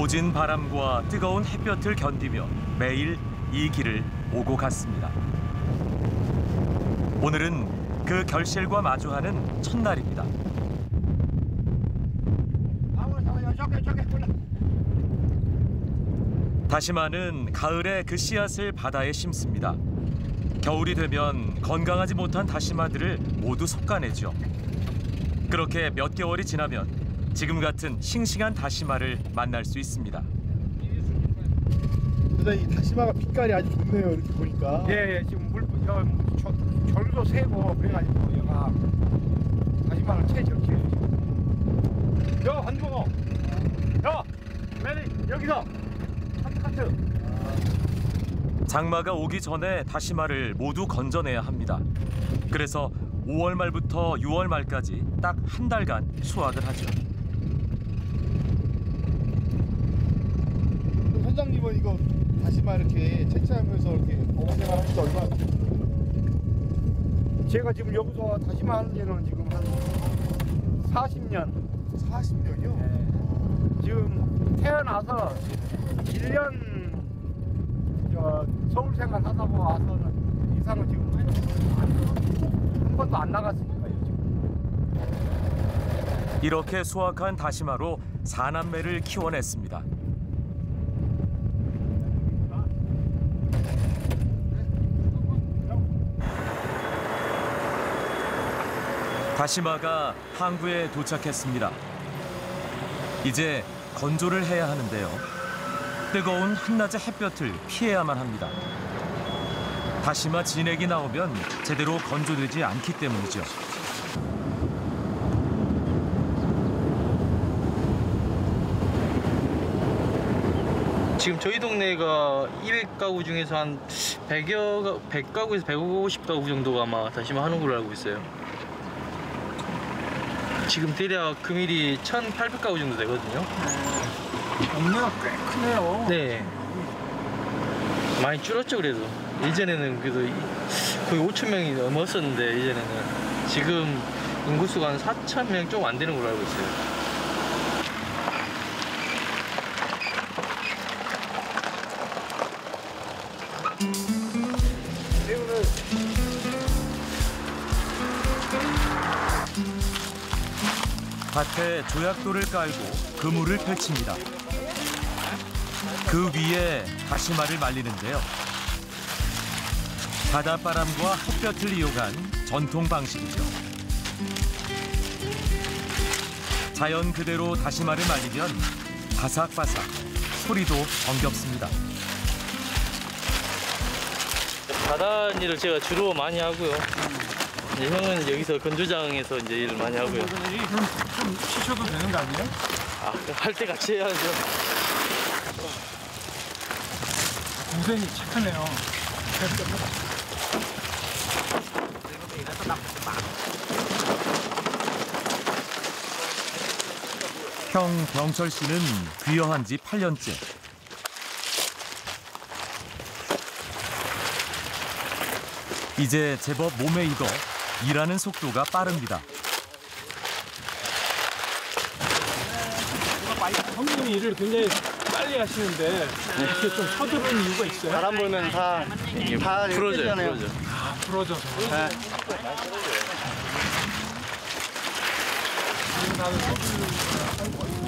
모진 바람과 뜨거운 햇볕을 견디며 매일 이 길을 오고 갔습니다. 오늘은 그 결실과 마주하는 첫날입니다. 다시마는 가을에 그 씨앗을 바다에 심습니다. 겨울이 되면 건강하지 못한 다시마들을 모두 솎아내죠. 그렇게 몇 개월이 지나면 지금 같은 싱싱한 다시마를 만날 수 있습니다. 근데 이 다시마가 빛깔이 아주 좋네요. 이렇게 보니까. 예, 예, 지금 물, 여, 저, 절도 세고 그래가지고 얘가 다시마를 채적해요. 여, 한봉어. 여, 메리, 여기서. 하트, 하트. 장마가 오기 전에 다시마를 모두 건져내야 합니다. 그래서 5월 말부터 6월 말까지 딱 한 달간 수확을 하죠. 선장님은 이거 다시마 이렇게 채취하면서 이렇게 어머니가 하는 지 얼마나 제가 지금 여기서 다시마 하는 지는 지금 한 40년. 40년이요? 예. 지금 태어나서 1년 저 서울 생활 하다 보 와서는 이상은 지금 한 번도 안 나갔으니까요 지금. 이렇게 수확한 다시마로 사남매를 키워냈습니다. 다시마가 항구에 도착했습니다. 이제 건조를 해야 하는데요. 뜨거운 한낮의 햇볕을 피해야만 합니다. 다시마 진액이 나오면 제대로 건조되지 않기 때문이죠. 지금 저희 동네가 200가구 중에서 한 100여 100가구에서 150가구 정도가 아마 다시마 하는 걸로 알고 있어요. 지금 대략 금일이 1,800가구 정도 되거든요. 동네가 꽤 크네요. 네. 많이 줄었죠 그래도. 예전에는 그래도 이- 거의 5천 명이 넘었었는데 이제는 지금 인구수가 한 4천 명 좀 안 되는 걸로 알고 있어요. 밭에 조약돌을 깔고 그물을 펼칩니다. 그 위에 다시마를 말리는데요. 바닷바람과 햇볕을 이용한 전통 방식이죠. 자연 그대로 다시마를 말리면 바삭바삭, 소리도 정겹습니다. 바다 일을 제가 주로 많이 하고요. 이제 형은 여기서 건조장에서 이제 일을 많이 하고요. 그럼 좀 쉬셔도 되는 거 아니에요? 아, 할 때 같이 해야죠. 동생이 착하네요. 형 병철 씨는 귀여한 지 8년째. 이제 제법 몸에 익어 일하는 속도가 빠릅니다. 형님이 일을 굉장히 빨리 하시는데 이렇게 좀 서두르는 이유가 있어요? 바람 불면 다, 다 풀어져요. 풀어져. 부러져서. 네. 나는 서두르는